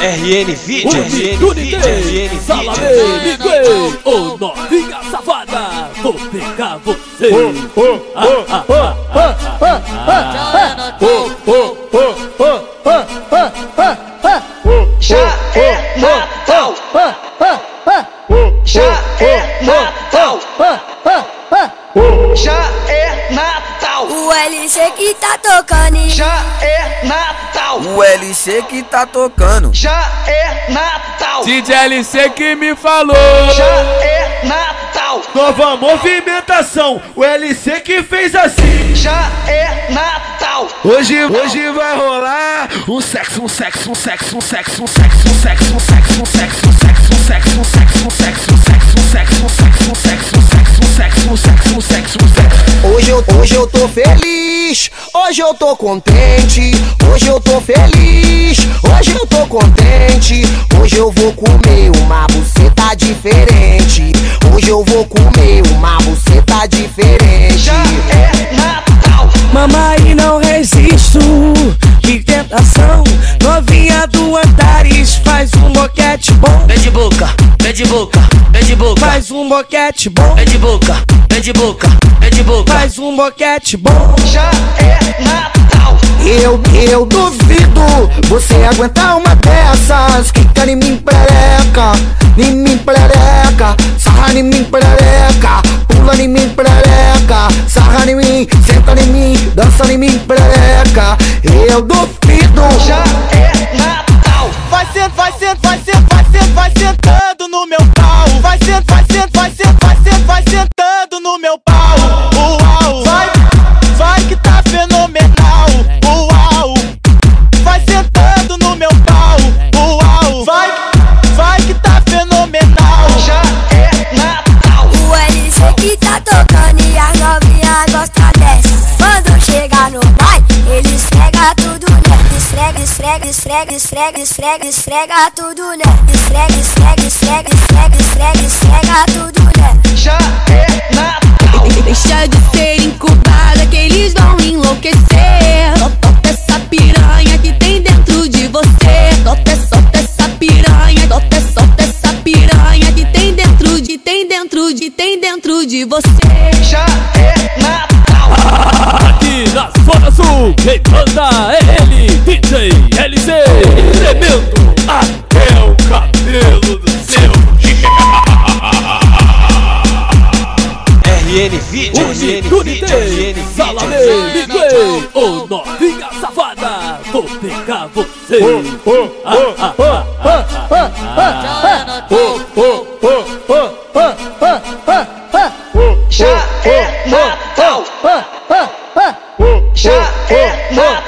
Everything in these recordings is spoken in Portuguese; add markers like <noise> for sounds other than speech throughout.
RN Vídeo, RN Vídeo, RN Salame, Miguel, ô novinha safada, vou pegar você. Ah, ah, ah, ah, ah, Já é Natal. Já é Natal. Já é Natal. O LC que tá tocando e Já é Natal. O LC que tá tocando. Já é Natal. DJ LC que me falou. Já é Natal. Nova movimentação, o LC que fez assim. Já é Natal. Hoje, hoje vai rolar um sexo, um sexo, um sexo, um sexo, um sexo, um sexo, um sexo, um sexo, um sexo, um sexo, um sexo, um sexo, um sexo, um sexo, um sexo, um sexo, um sexo, um sexo, sexo, sexo, sexo. Hoje eu, hoje eu tô feliz, hoje eu tô contente, hoje eu tô feliz, hoje eu tô contente, hoje eu vou comer uma buceta diferente, hoje eu vou comer uma buceta diferente. Já é Natal. Mamãe, não resisto. Que tentação. Novinha do Antares, faz um boquete bom. Vem de boca, de boca, vem de boca, Faz um boquete bom. vem de boca, vem de boca, vem de boca. Faz um boquete bom. Já é Natal. Eu, eu duvido você aguentar uma dessas Quica em mim prereca, em mim prereca Sarra em mim prereca, pula em mim prereca Sarra em mim, senta em mim, dança em mim prereca Eu duvido Já é Natal. Vai sent, vai sent, vai sent, vai sent, vai sentando no meu pau. Vai sent, vai sent, vai sent, vai sent, vai sentando no meu pau. Uau, vai, vai que tá fenomenal. Uau, vai sentando no meu pau. Uau, vai, vai que tá fenomenal. Já é Natal. o LC que tá tocando e as novinhas gostam dessa. Quando chega no baile, ele né. Esfrega, esfrega, esfrega, esfrega, esfrega, esfrega tudo né. Esfrega, esfrega, esfrega, esfrega, esfrega, esfrega tudo né. Já é Natal. Deixa de ser incubada que eles vão enlouquecer. Solta essa piranha que tem dentro de você. Solta, solta essa piranha, solta, solta essa piranha que tem dentro de, tem dentro de, tem dentro de você. Já é Natal. Aqui na Zona Sul, quem manda é Ô novinha safada, vou pegar você. Ah, ah, ah, ah, Já é Natal. Já é Natal.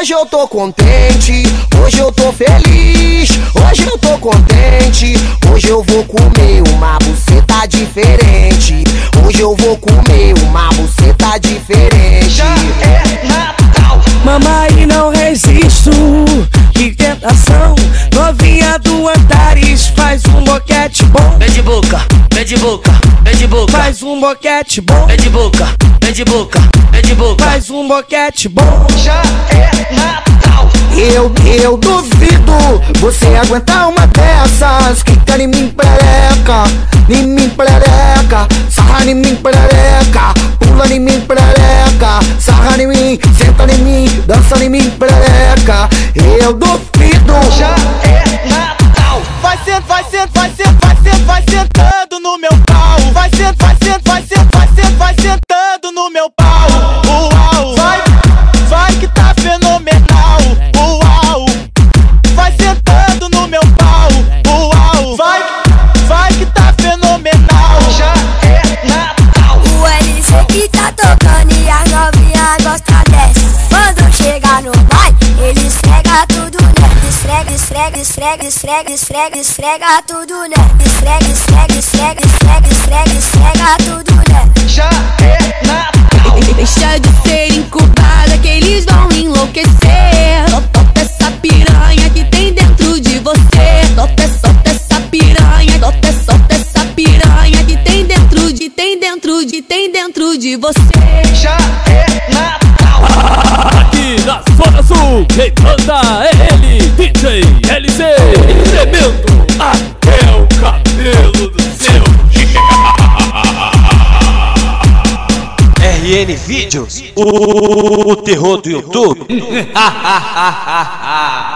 hoje eu tô contente, hoje eu tô feliz, hoje eu tô contente, hoje eu vou comer uma buceta diferente, hoje eu vou comer uma buceta diferente. Já é Natal. Mamãe, não resisto. Que tentação. Novinha do Antares, faz um boquete bom. Vem de boca, vem de boca, vem de boca, Faz um boquete bom. vem de boca, vem de boca, vem de boca. Faz um boquete bom. Já é Natal. Eu, eu duvido você aguentar uma dessas Quica em mim prereca, em mim prereca Sarra em mim prereca, pula em mim prereca Sarra em mim, senta em mim, dança em mim prereca Eu duvido esfrega, esfrega, esfrega, esfrega, tudo nela. Esfrega, esfrega, esfrega, esfrega, esfrega, esfrega tudo nela. Já é Natal. Deixa de ser incubada que eles vão enlouquecer. Solta essa piranha que tem dentro de você. Solta, solta essa piranha, solta, solta essa piranha que tem dentro de, tem dentro de, tem dentro de você. Já é Natal. Aqui na Zona Sul, quem manda é ele, DJ LC. Tremendo até o cabelo do seu. RN Vídeos, o terror do YouTube. <laughs>